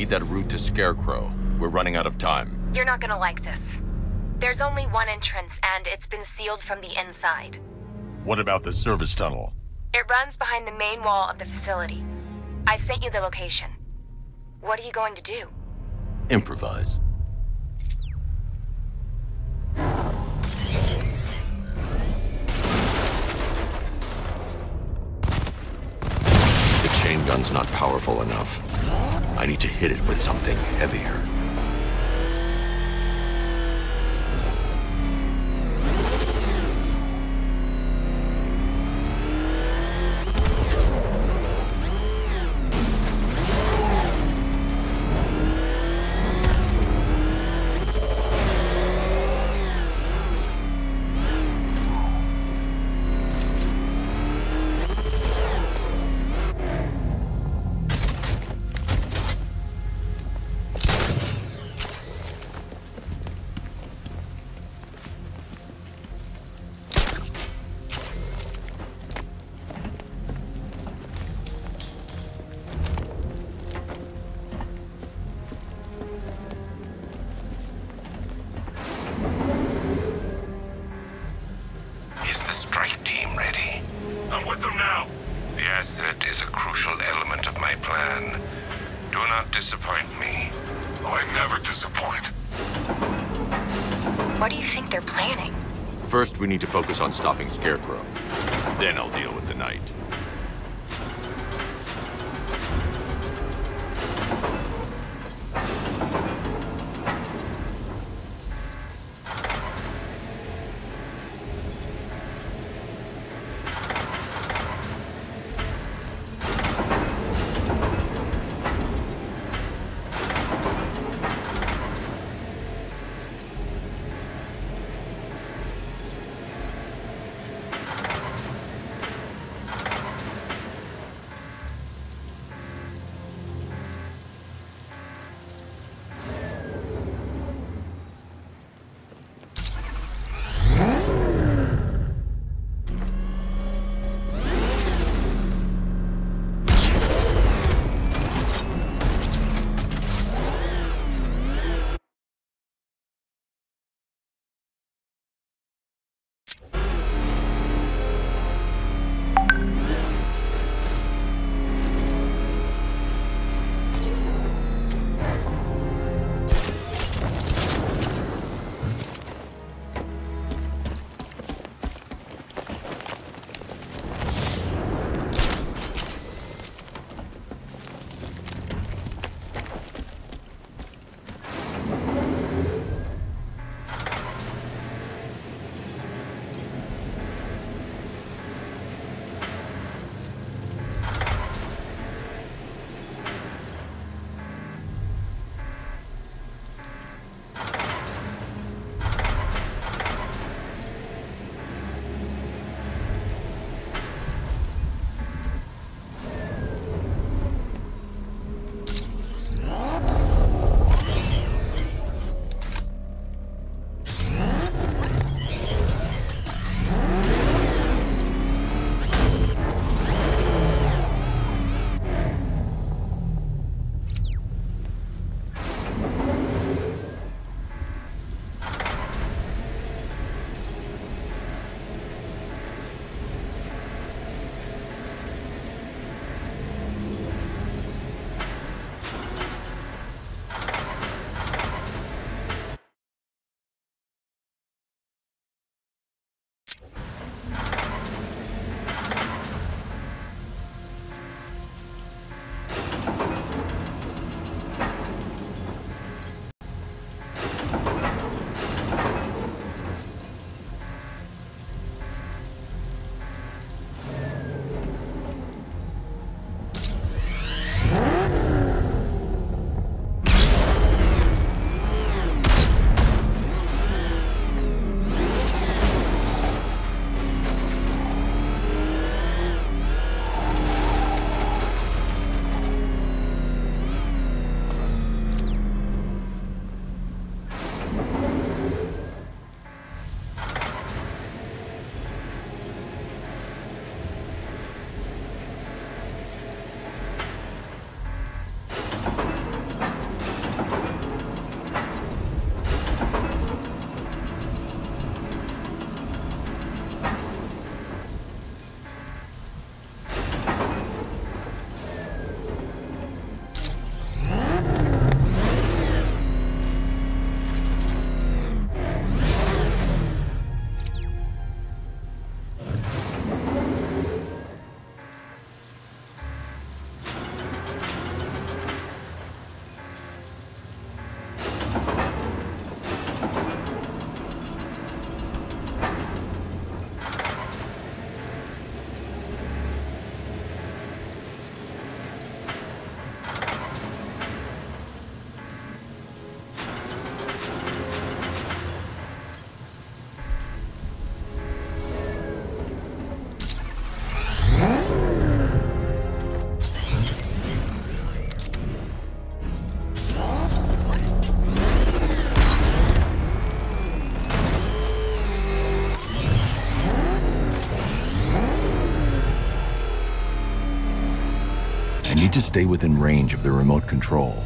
need that route to Scarecrow. We're running out of time. You're not gonna like this. There's only one entrance, and it's been sealed from the inside. What about the service tunnel? It runs behind the main wall of the facility. I've sent you the location. What are you going to do? Improvise. The chain gun's not powerful enough. I need to hit it with something heavier. Do not disappoint me. Oh, I never disappoint. What do you think they're planning? First, we need to focus on stopping Scarecrow. Then I'll deal with the Knight. Need to stay within range of the remote control.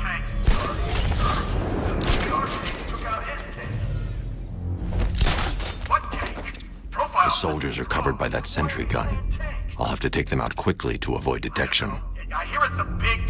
Tank. What tank? Profile. The soldiers are covered by that sentry gun. I'll have to take them out quickly to avoid detection. I hear it's a big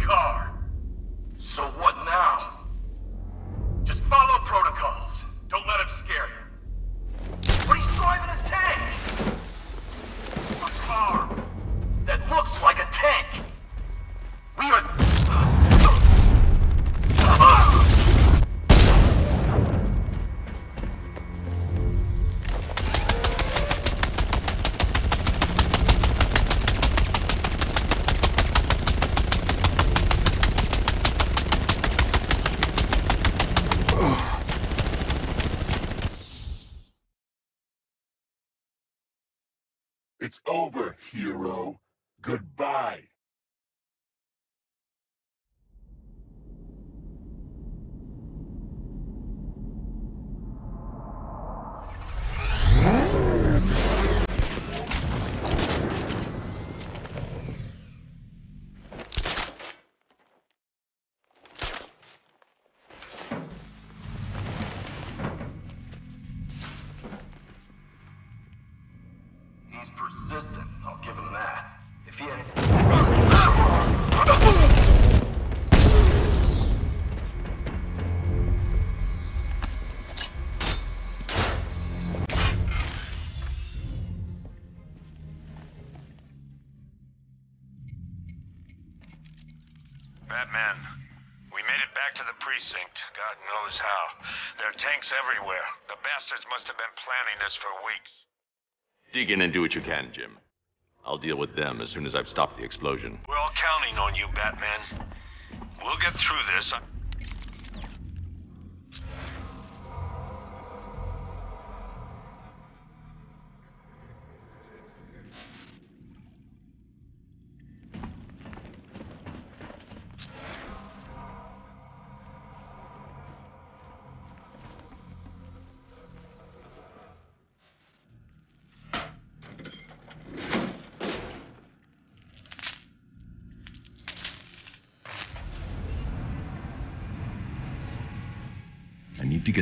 precinct. God knows how. There are tanks everywhere. The bastards must have been planning this for weeks. Dig in and do what you can, Jim. I'll deal with them as soon as I've stopped the explosion. We're all counting on you, Batman. We'll get through this. I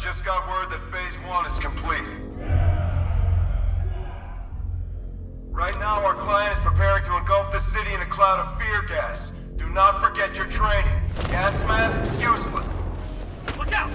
just got word that phase one is complete. Right now, our client is preparing to engulf the city in a cloud of fear gas. Do not forget your training. Gas masks useless. Look out!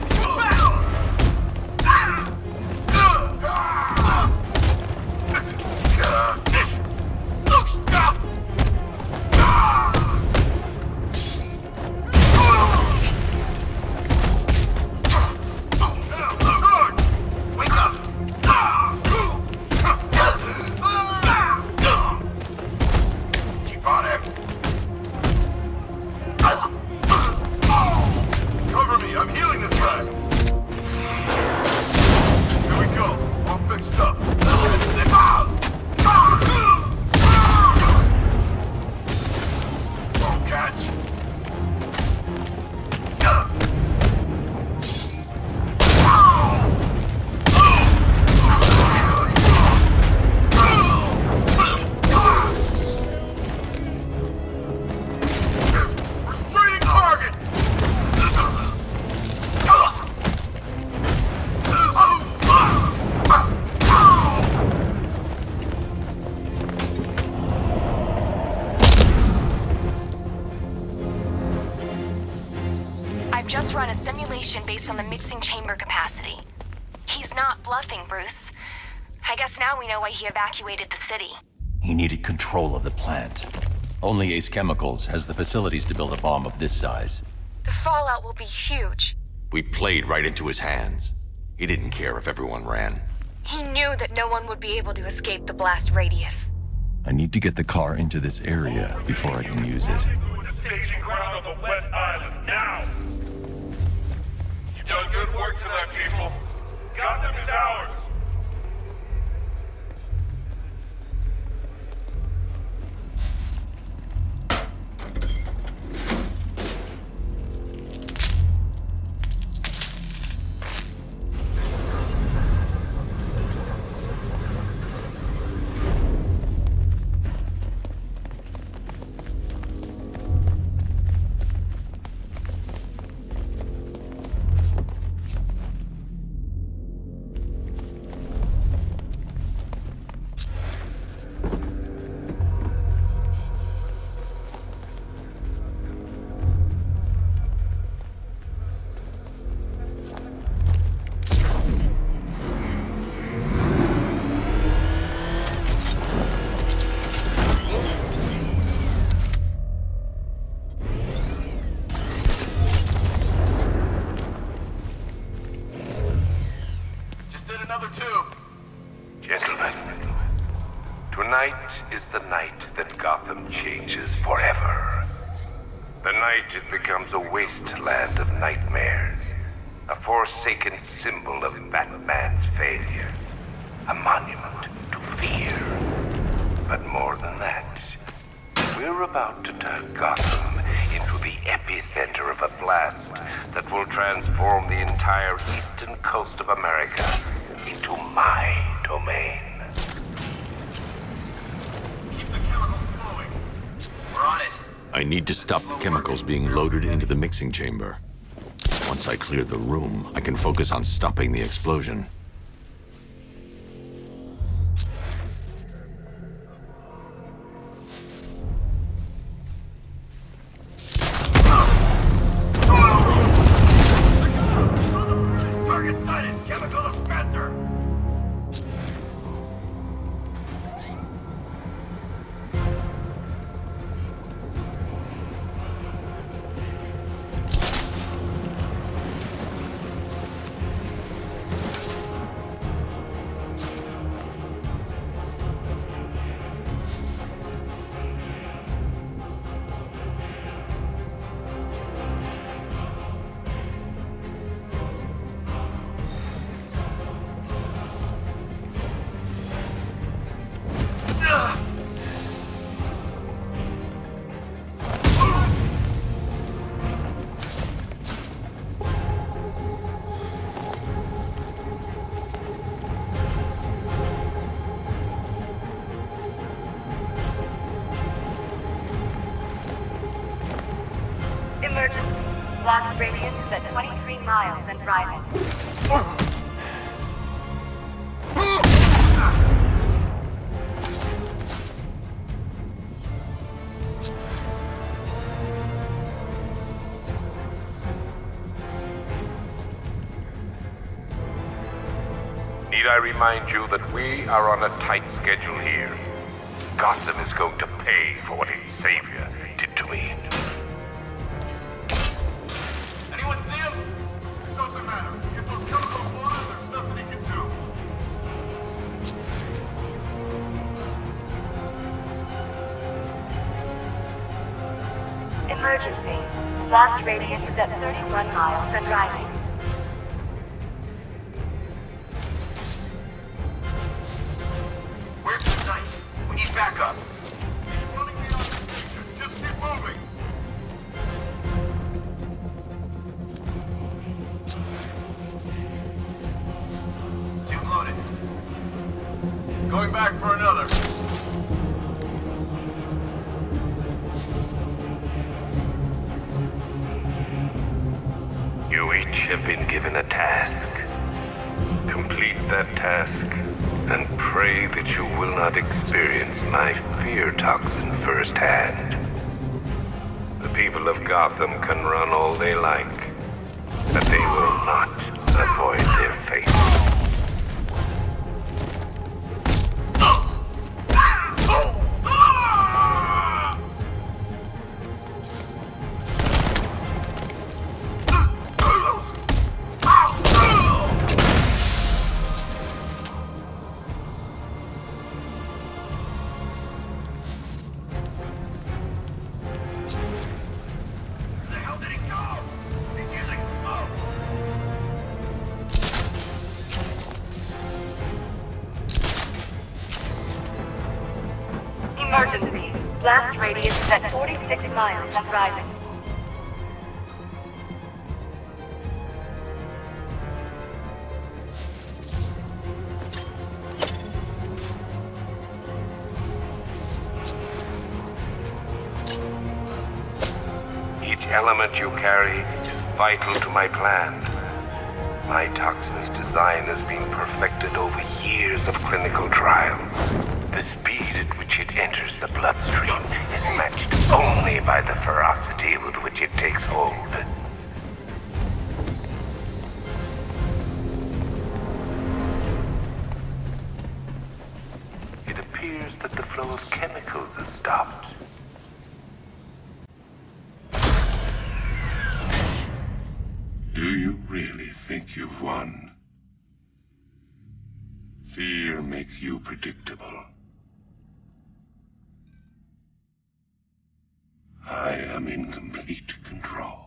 Run based on the mixing chamber capacity. He's not bluffing, Bruce. I guess now we know why he evacuated the city. He needed control of the plant. Only Ace Chemicals has the facilities to build a bomb of this size. The fallout will be huge. We played right into his hands. He didn't care if everyone ran. He knew that no one would be able to escape the blast radius. I need to get the car into this area before I can use it. Work tonight, people. Gotham is ours! Changes forever. The night it becomes a wasteland of nightmares, a forsaken symbol of Batman's failure, a monument to fear. But more than that, we're about to turn Gotham into the epicenter of a blast that will transform the entire eastern coast of America into my domain. Keep the chemicals flowing. We're on it. I need to stop the chemicals being loaded into the mixing chamber. Once I clear the room, I can focus on stopping the explosion. Need I remind you that we are on a tight schedule here? Gotham is going to pay for what its Blast radius is at 31 miles and rising. At 46 miles and rising. Each element you carry is vital to my plan. My toxin's design has been perfected over years of clinical trial. The speed at which it enters the bloodstream matched only by the ferocity with which it takes hold. It appears that the flow of chemicals has stopped. Do you really think you've won? Fear makes you predictable. I am in complete control.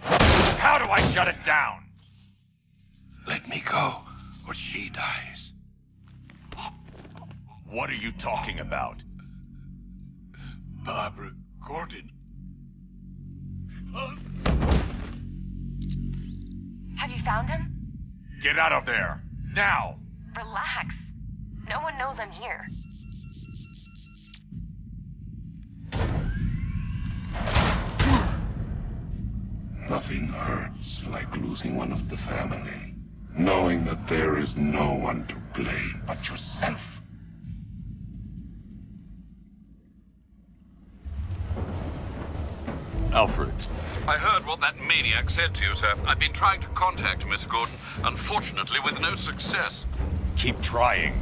How do I shut it down? Let me go, or she dies. What are you talking about? Barbara Gordon. Have you found him? Get out of there! Now! Relax. No one knows I'm here. Nothing hurts like losing one of the family. Knowing that there is no one to blame but yourself. Alfred, I heard what that maniac said to you, sir. I've been trying to contact Miss Gordon, unfortunately with no success. keep trying.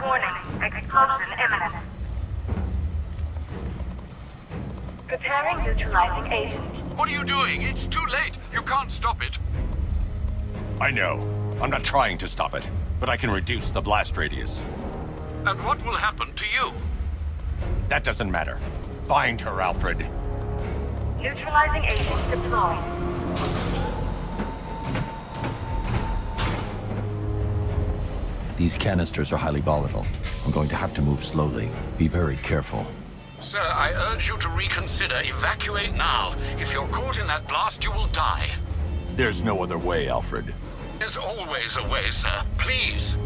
Warning. Explosion imminent. Preparing neutralizing agent. What are you doing? It's too late. You can't stop it. I know. I'm not trying to stop it, but I can reduce the blast radius. And what will happen to you? That doesn't matter. Find her, Alfred. Neutralizing agent deployed. These canisters are highly volatile. I'm going to have to move slowly. Be very careful. Sir, I urge you to reconsider. Evacuate now. If you're caught in that blast, you will die. There's no other way, Alfred. There's always a way, sir. Please.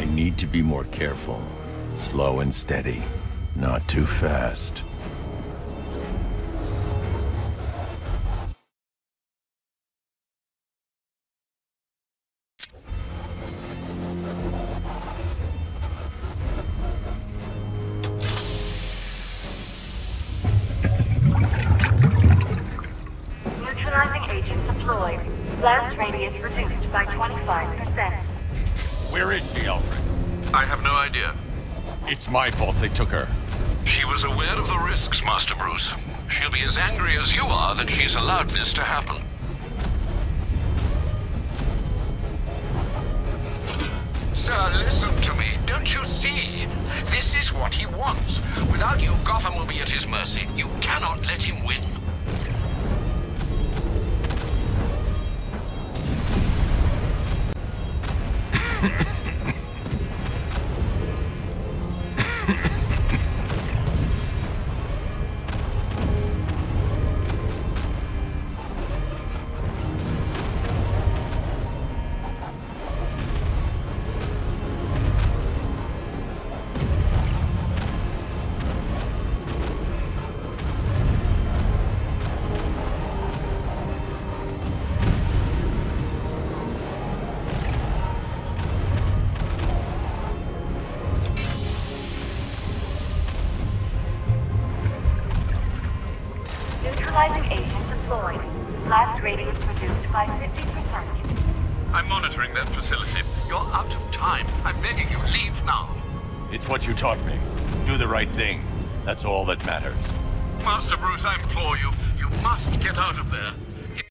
I need to be more careful. Slow and steady. Not too fast. Neutralizing agent deployed. Blast radius reduced by 25%. Where is she, Alfred? I have no idea. It's my fault they took her. She was aware of the risks, Master Bruce. She'll be as angry as you are that she's allowed this to happen. Sir, listen to me. Don't you see? This is what he wants. Without you, Gotham will be at his mercy. You cannot let him win. That's all that matters. Master Bruce, I implore you, you must get out of there.